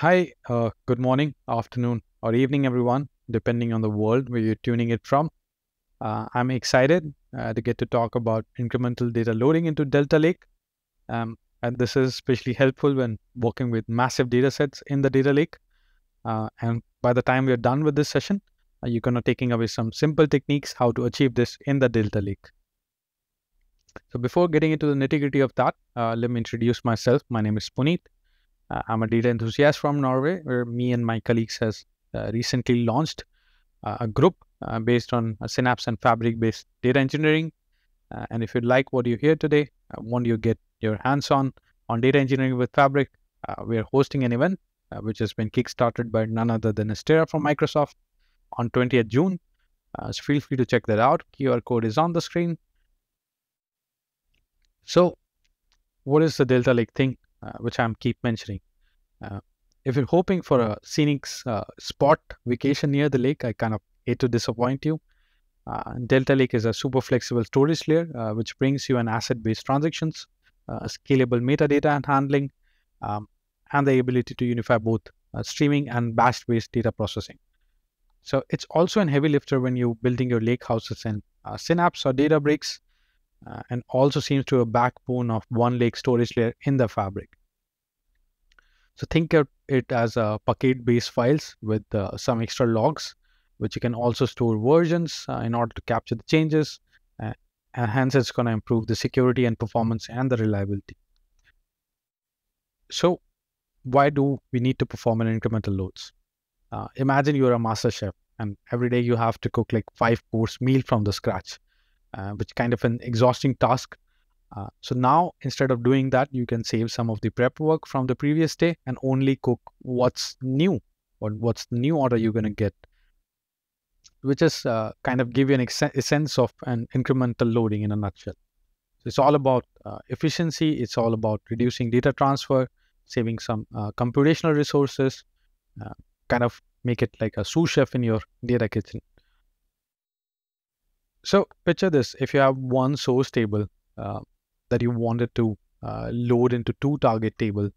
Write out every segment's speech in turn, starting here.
Hi, uh, good morning, afternoon, or evening, everyone, depending on the world where you're tuning it from. Uh, I'm excited uh, to get to talk about incremental data loading into Delta Lake. Um, and this is especially helpful when working with massive data sets in the data lake. Uh, and by the time we're done with this session, you're going to taking away some simple techniques how to achieve this in the Delta Lake. So before getting into the nitty gritty of that, uh, let me introduce myself. My name is Puneet. Uh, I'm a data enthusiast from Norway, where me and my colleagues has uh, recently launched uh, a group uh, based on Synapse and Fabric based data engineering. Uh, and if you like what you hear today, I want you get your hands on on data engineering with Fabric. Uh, we are hosting an event which has been kickstarted by none other than Astera from Microsoft on 20th June. so feel free to check that out. QR code is on the screen. So, what is the Delta Lake thing? Uh, which I'm keep mentioning. Uh, if you're hoping for a scenic uh, spot vacation near the lake, I kind of hate to disappoint you. Delta Lake is a super flexible storage layer which brings you an ACID-based transactions, scalable metadata and handling, um, and the ability to unify both streaming and batch-based data processing. So it's also an heavy lifter when you're building your lake houses in uh, Synapse or Databricks uh, and also seems to be a backbone of one lake storage layer in the fabric. So think of it as a Parquet based files with uh, some extra logs, which you can also store versions uh, in order to capture the changes. Uh, and hence, it's going to improve the security and performance and the reliability. So, why do we need to perform an incremental loads? Uh, imagine you're a master chef and every day you have to cook like five course meal from the scratch uh, which kind of an exhausting task. Uh, so now instead of doing that, you can save some of the prep work from the previous day and only cook what's new or what's the new order you're going to get, which is uh, kind of give you an ex- a sense of an incremental loading in a nutshell. So it's all about uh, efficiency. It's all about reducing data transfer, saving some uh, computational resources, kind of make it like a sous chef in your data kitchen. So picture this, if you have one source table uh, that you wanted to uh, load into two target table,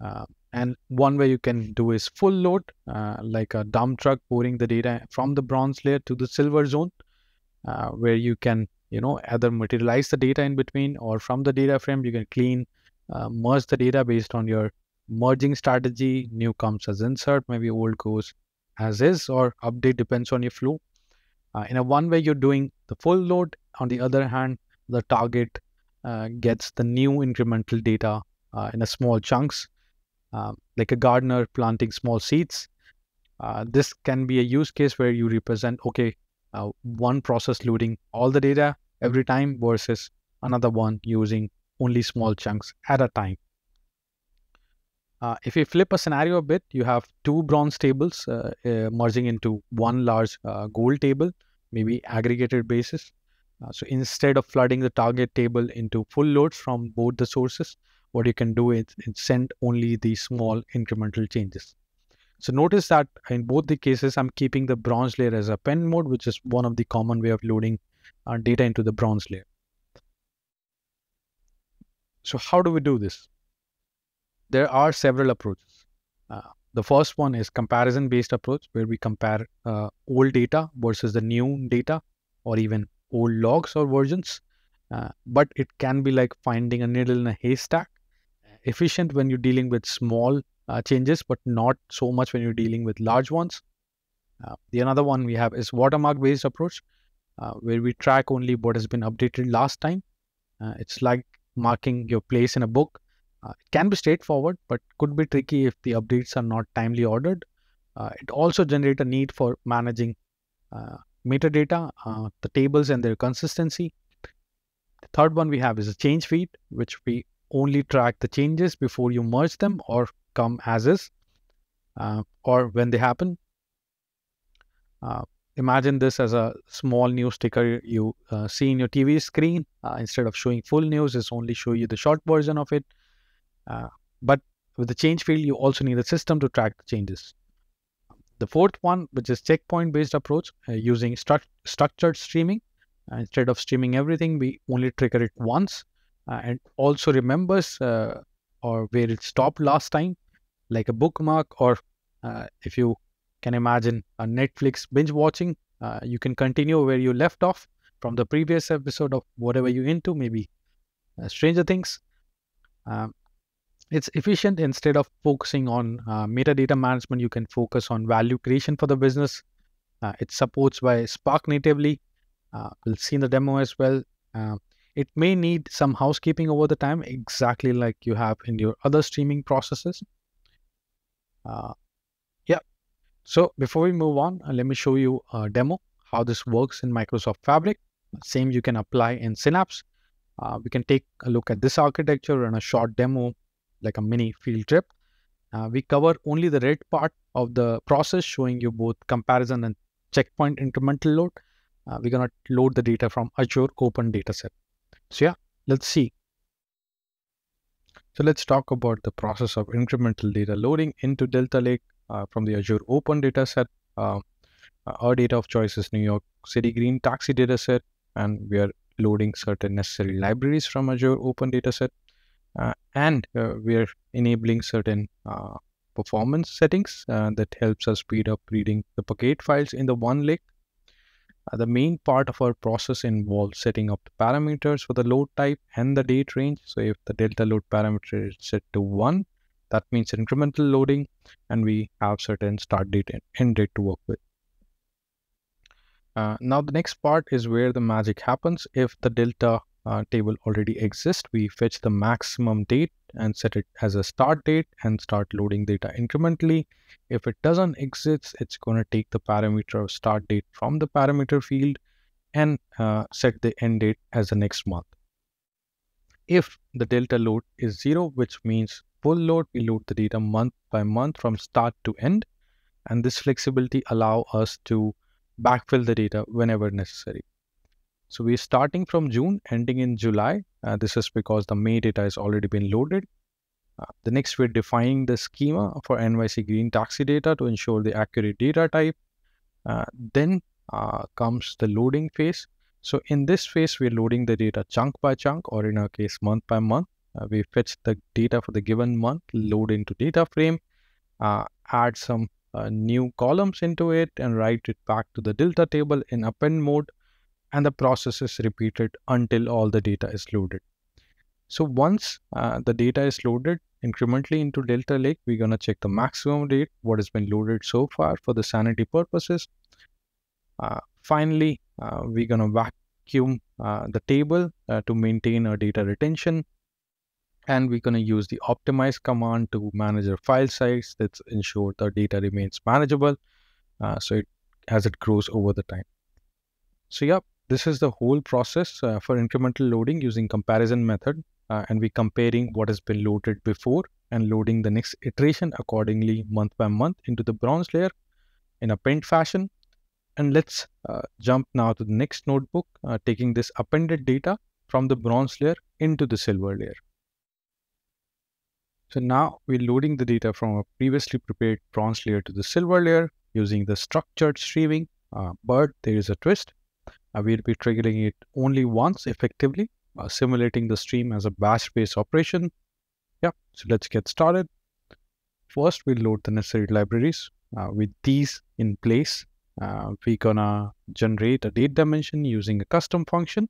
uh, and one way you can do is full load, uh, like a dump truck pouring the data from the bronze layer to the silver zone, uh, where you can, you know, either materialize the data in between or from the data frame, you can clean, uh, merge the data based on your merging strategy. New comes as insert, maybe old goes as is, or update depends on your flow. Uh, in a one way, you're doing the full load. On the other hand, the target uh, gets the new incremental data uh, in a small chunks, uh, like a gardener planting small seeds. Uh, this can be a use case where you represent, okay, uh, one process loading all the data every time versus another one using only small chunks at a time. Uh, if you flip a scenario a bit, you have two bronze tables uh, uh, merging into one large uh, gold table, maybe aggregated basis. Uh, so instead of flooding the target table into full loads from both the sources, what you can do is, is send only the small incremental changes. So notice that in both the cases, I'm keeping the bronze layer as append mode, which is one of the common way of loading data into the bronze layer. So how do we do this? There are several approaches. Uh, the first one is comparison based approach where we compare uh, old data versus the new data or even old logs or versions. Uh, but it can be like finding a needle in a haystack. Efficient when you're dealing with small uh, changes, but not so much when you're dealing with large ones. Uh, the another one we have is watermark based approach uh, where we track only what has been updated last time. it's like marking your place in a book uh, it can be straightforward, but could be tricky if the updates are not timely ordered. Uh, it also generates a need for managing uh, metadata, uh, the tables and their consistency. The third one we have is a change feed, which we only track the changes before you merge them or come as is, uh, or when they happen. Imagine this as a small news ticker you see in your TV screen. instead of showing full news, it's only show you the short version of it uh, but with the change feed, you also need a system to track the changes. The fourth one, which is checkpoint based approach uh, using stru structured streaming. Uh, instead of streaming everything, we only trigger it once uh, and also remembers uh, or where it stopped last time. like a bookmark, or if you can imagine a Netflix binge watching, you can continue where you left off from the previous episode of whatever you're into, maybe Stranger Things. Um, it's efficient. Instead of focusing on uh, metadata management you can focus on value creation for the business. Uh, it supports by spark natively. Uh, we'll see in the demo as well. Uh, it may need some housekeeping over the time exactly like you have in your other streaming processes. Uh, yeah. So before we move on uh, let me show you a demo how this works in microsoft fabric. Same you can apply in synapse. We can take a look at this architecture and a short demo like a mini field trip. Uh, we cover only the red part of the process showing you both comparison and checkpoint incremental load. Uh, we're going to load the data from Azure Open Dataset. So yeah, let's see. So let's talk about the process of incremental data loading into Delta Lake uh, from the Azure Open Dataset. Uh, our data of choice is New York City Green Taxi dataset, and we are loading certain necessary libraries from Azure Open Dataset. Uh, and uh, we're enabling certain uh, performance settings that helps us speed up reading the Parquet files in the one lake. the main part of our process involves setting up the parameters for the load type and the date range. So if the delta load parameter is set to 1, that means incremental loading and we have certain start date and end date to work with. Uh, now the next part is where the magic happens. If the delta uh, table already exists, we fetch the maximum date and set it as a start date and start loading data incrementally. If it doesn't exist, it's going to take the parameter of start date from the parameter field and uh, set the end date as the next month. If the delta load is zero, which means full load, we load the data month by month from start to end. And this flexibility allow us to backfill the data whenever necessary. So we're starting from June, ending in July. Uh, this is because the May data has already been loaded. Uh, the next, we're defining the schema for NYC Green Taxi data to ensure the accurate data type. Uh, then uh, comes the loading phase. So in this phase, we're loading the data chunk by chunk, or in our case, month by month. Uh, we fetch the data for the given month, load into data frame, uh, add some new columns into it, and write it back to the delta table in append mode and the process is repeated until all the data is loaded. So once uh, the data is loaded incrementally into Delta Lake, we're going to check the maximum rate, what has been loaded so far for the sanity purposes. Uh, finally, uh, we're going to vacuum uh, the table uh, to maintain our data retention. And we're going to use the optimize command to manage our file size that's ensure the data remains manageable. Uh, so it, as it grows over the time. So yeah, this is the whole process uh, for incremental loading using comparison method uh, and we comparing what has been loaded before and loading the next iteration accordingly month by month into the bronze layer in a append fashion. And let's uh, jump now to the next notebook, uh, taking this appended data from the bronze layer into the silver layer. So now we're loading the data from a previously prepared bronze layer to the silver layer using the structured streaming, uh, but there is a twist we'll be triggering it only once effectively, uh, simulating the stream as a batch-based operation. Yeah, so let's get started. First, we'll load the necessary libraries. Uh, with these in place, uh, we're gonna generate a date dimension using a custom function.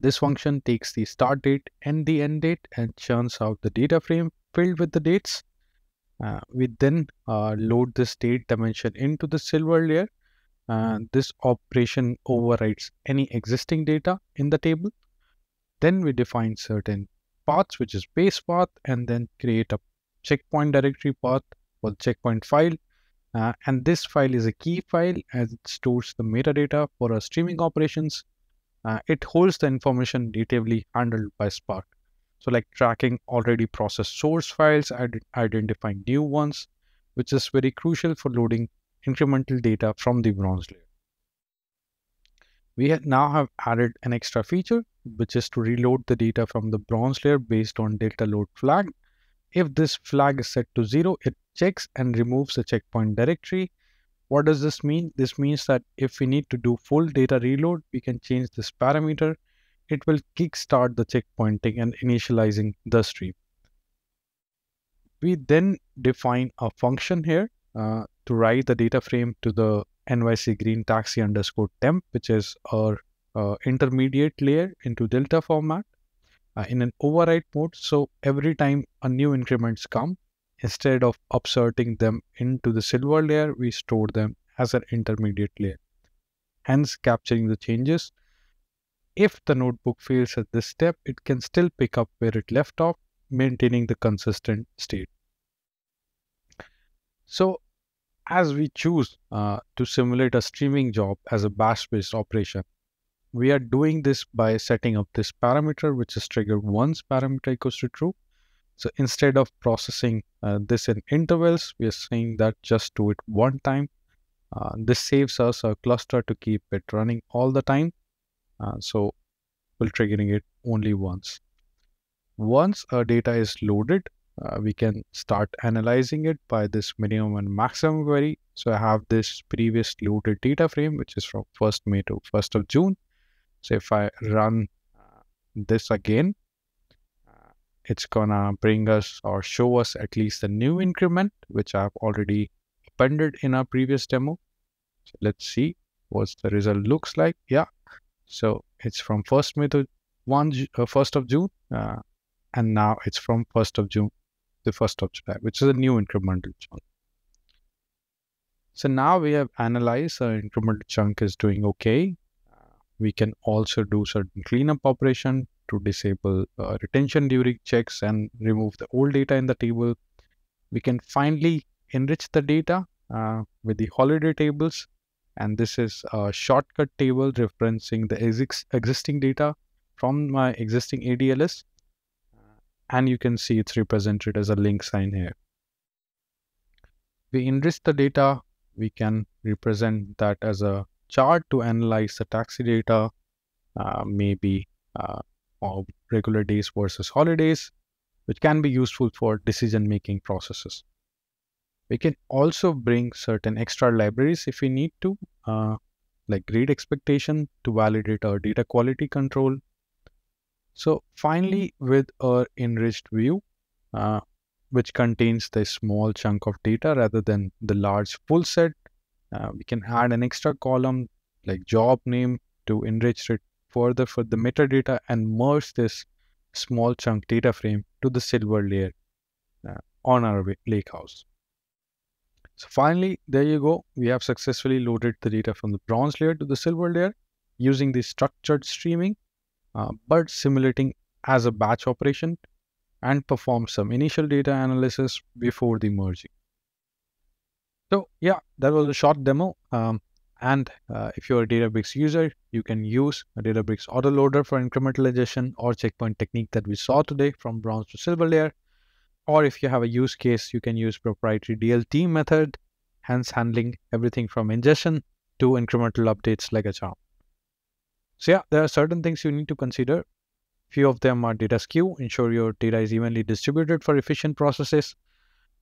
This function takes the start date and the end date and churns out the data frame filled with the dates. Uh, we then uh, load this date dimension into the silver layer and this operation overrides any existing data in the table. Then we define certain paths, which is base path, and then create a checkpoint directory path for the checkpoint file. Uh, and this file is a key file as it stores the metadata for our streaming operations. Uh, it holds the information natively handled by Spark. So like tracking already processed source files, identifying new ones, which is very crucial for loading incremental data from the bronze layer. We have now have added an extra feature, which is to reload the data from the bronze layer based on delta load flag. If this flag is set to zero, it checks and removes the checkpoint directory. What does this mean? This means that if we need to do full data reload, we can change this parameter. It will kickstart the checkpointing and initializing the stream We then define a function here uh, to write the data frame to the NYC green taxi underscore temp, which is our uh, intermediate layer into delta format uh, in an override mode. So every time a new increments come, instead of upserting them into the silver layer, we store them as an intermediate layer, hence capturing the changes. If the notebook fails at this step, it can still pick up where it left off, maintaining the consistent state. So as we choose uh, to simulate a streaming job as a batch-based operation, we are doing this by setting up this parameter, which is triggered once parameter equals to true. So instead of processing uh, this in intervals, we are saying that just do it one time. Uh, this saves us a cluster to keep it running all the time. Uh, so we're triggering it only once. Once our data is loaded, uh, we can start analyzing it by this minimum and maximum query. So I have this previous loaded data frame, which is from 1st May to 1st of June. So if I run uh, this again, uh, it's gonna bring us or show us at least the new increment, which I've already appended in our previous demo. So let's see what the result looks like. Yeah. So it's from 1st May to 1, uh, 1st of June. Uh, and now it's from 1st of June the 1st of July, which is a new incremental chunk. So now we have analyzed our incremental chunk is doing okay. Uh, we can also do certain cleanup operation to disable uh, retention duration checks and remove the old data in the table. We can finally enrich the data uh, with the holiday tables. And this is a shortcut table referencing the ex existing data from my existing ADLS and you can see it's represented as a link sign here. We enrich the data, we can represent that as a chart to analyze the taxi data, uh, maybe uh, of regular days versus holidays, which can be useful for decision-making processes. We can also bring certain extra libraries if we need to, uh, like Great Expectation to validate our data quality control so finally, with our enriched view, uh, which contains the small chunk of data rather than the large full set, uh, we can add an extra column like job name to enrich it further for the metadata and merge this small chunk data frame to the silver layer uh, on our lakehouse. So finally, there you go. We have successfully loaded the data from the bronze layer to the silver layer using the structured streaming uh, but simulating as a batch operation and perform some initial data analysis before the merging. So yeah, that was a short demo. Um, and uh, if you're a Databricks user, you can use a Databricks autoloader for incremental ingestion or checkpoint technique that we saw today from bronze to silver layer. Or if you have a use case, you can use proprietary DLT method, hence handling everything from ingestion to incremental updates like a charm. So yeah, there are certain things you need to consider. Few of them are data skew, ensure your data is evenly distributed for efficient processes.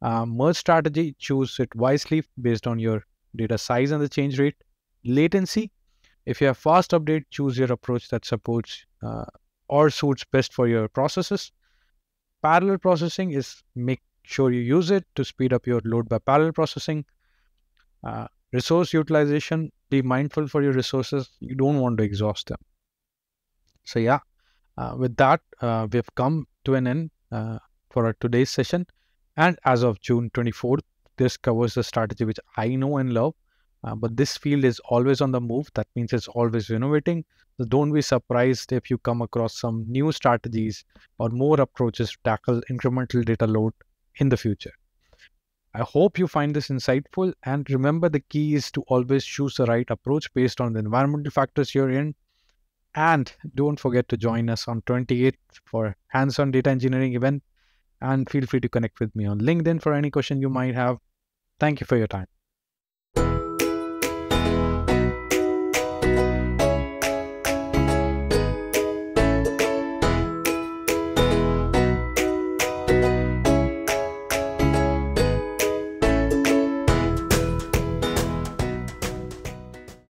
Uh, merge strategy, choose it wisely based on your data size and the change rate. Latency, if you have fast update, choose your approach that supports uh, or suits best for your processes. Parallel processing is make sure you use it to speed up your load by parallel processing. Uh, resource utilization be mindful for your resources. You don't want to exhaust them. So yeah uh, with that uh, we've come to an end uh, for our today's session. And as of june 24th this covers the strategy which i know and love. Uh, but this field is always on the move. That means it's always innovating. So don't be surprised if you come across some new strategies or more approaches to tackle incremental data load in the future I hope you find this insightful and remember the key is to always choose the right approach based on the environmental factors you're in. And don't forget to join us on 28th for hands-on data engineering event and feel free to connect with me on LinkedIn for any question you might have. Thank you for your time.